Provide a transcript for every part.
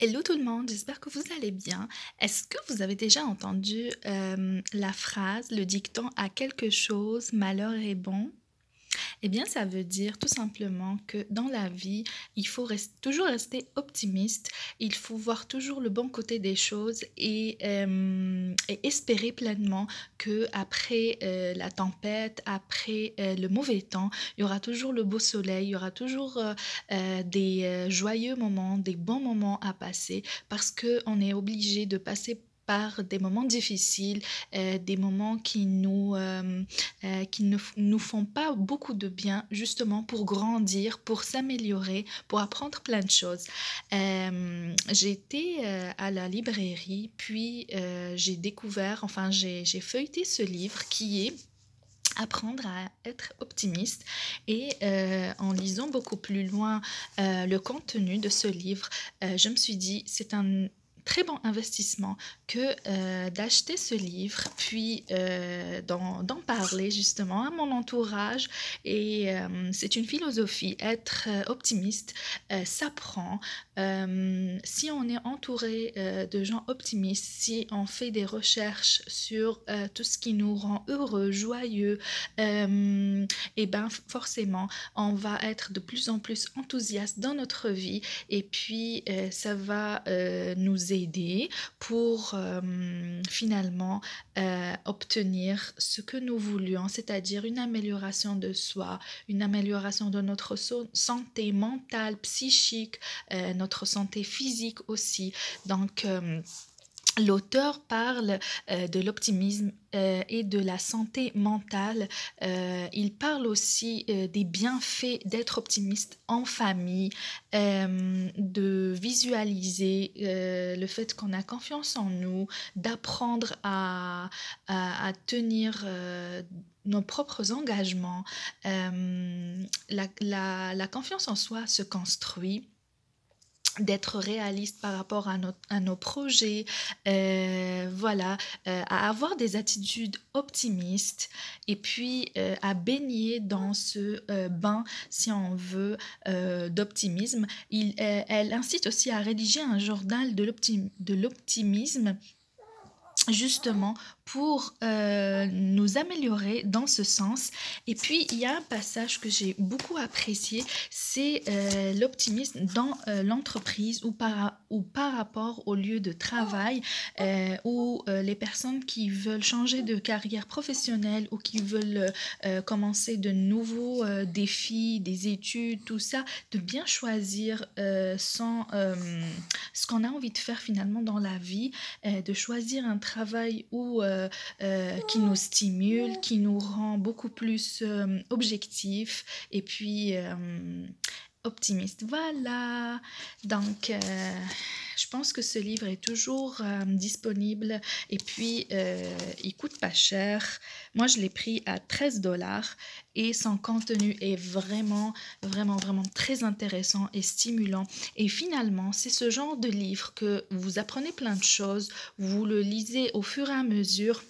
Hello tout le monde, j'espère que vous allez bien. Est-ce que vous avez déjà entendu euh, la phrase, le dicton à quelque chose, malheur est bon? Eh bien, ça veut dire tout simplement que dans la vie, il faut toujours rester optimiste, il faut voir toujours le bon côté des choses et, euh, espérer pleinement que après euh, la tempête, après euh, le mauvais temps, il y aura toujours le beau soleil, il y aura toujours des joyeux moments, des bons moments à passer parce qu'on est obligé de passer par des moments difficiles, euh, des moments qui, nous, euh, euh, qui ne nous font pas beaucoup de bien, justement pour grandir, pour s'améliorer, pour apprendre plein de choses. été à la librairie, puis j'ai découvert, enfin j'ai feuilleté ce livre qui est apprendre à être optimiste et en lisant beaucoup plus loin le contenu de ce livre, je me suis dit c'est un très bon investissement que euh, d'acheter ce livre, puis euh, d'en parler justement à mon entourage. Et euh, c'est une philosophie, être optimiste s'apprend. si on est entouré de gens optimistes, si on fait des recherches sur tout ce qui nous rend heureux, joyeux, et ben forcément, on va être de plus en plus enthousiaste dans notre vie et puis ça va nous aider pour euh, finalement euh, obtenir ce que nous voulions, c'est-à-dire une amélioration de soi, une amélioration de notre santé mentale, psychique, euh, notre santé physique aussi. Donc, L'auteur parle euh, de l'optimisme euh, et de la santé mentale. Euh, il parle aussi des bienfaits d'être optimiste en famille, de visualiser le fait qu'on a confiance en nous, d'apprendre à, tenir nos propres engagements. la confiance en soi se construit d'être réaliste par rapport à, nos projets, euh, voilà, euh, à avoir des attitudes optimistes et puis euh, à baigner dans ce bain, si on veut, d'optimisme. elle incite aussi à rédiger un journal de l'optimisme justement pour euh, nous améliorer dans ce sens. Et puis, il y a un passage que j'ai beaucoup apprécié, c'est euh, l'optimisme dans euh, l'entreprise ou par, ou par rapport au lieu de travail, où les personnes qui veulent changer de carrière professionnelle ou qui veulent commencer de nouveaux défis, des études, tout ça, de bien choisir sans, ce qu'on a envie de faire finalement dans la vie, de choisir un travail où euh, euh, qui nous stimule, qui nous rend beaucoup plus euh, objectifs. Et puis optimistes. Voilà. Donc, je pense que ce livre est toujours disponible et puis il coûte pas cher. Moi, je l'ai pris à 13 dollars et son contenu est vraiment, vraiment, vraiment très intéressant et stimulant. Et finalement, c'est ce genre de livre que vous apprenez plein de choses, vous le lisez au fur et à mesure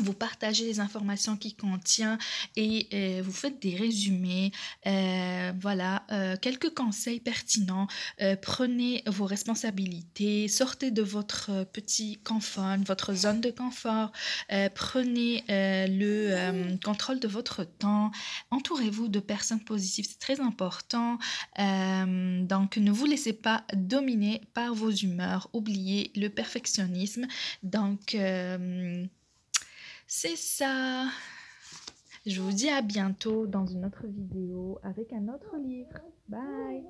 vous partagez les informations qu'il contient et euh, vous faites des résumés. Euh, voilà, euh, quelques conseils pertinents. prenez vos responsabilités, sortez de votre petit confort, votre zone de confort. prenez le contrôle de votre temps. Entourez-vous de personnes positives, c'est très important. donc, ne vous laissez pas dominer par vos humeurs. Oubliez le perfectionnisme. Donc, c'est ça. Je vous dis à bientôt dans une autre vidéo avec un autre livre. Bye